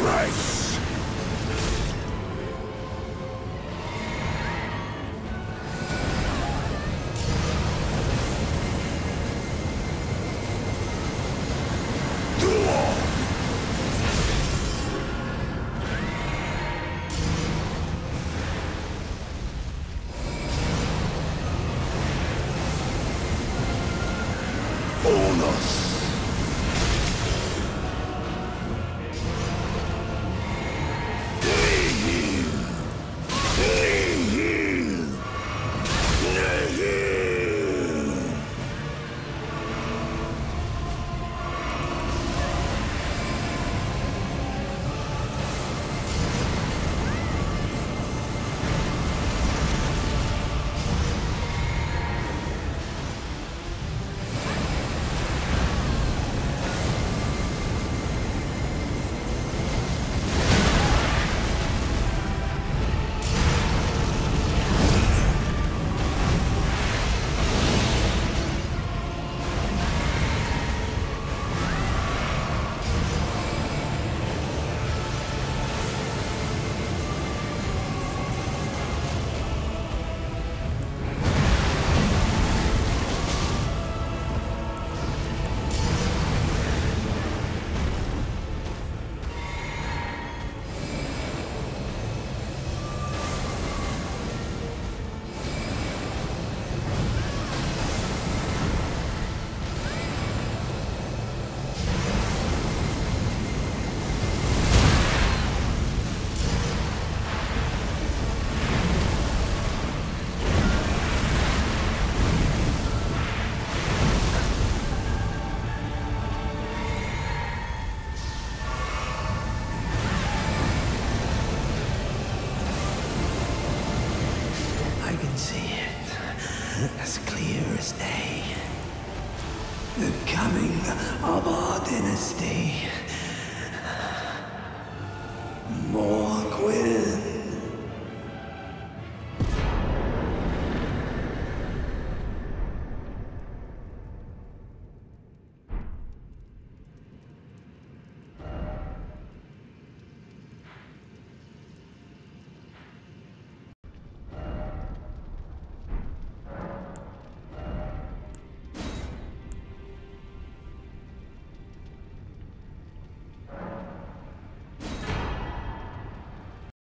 price. Bonus! As clear as day. The coming of our dynasty. More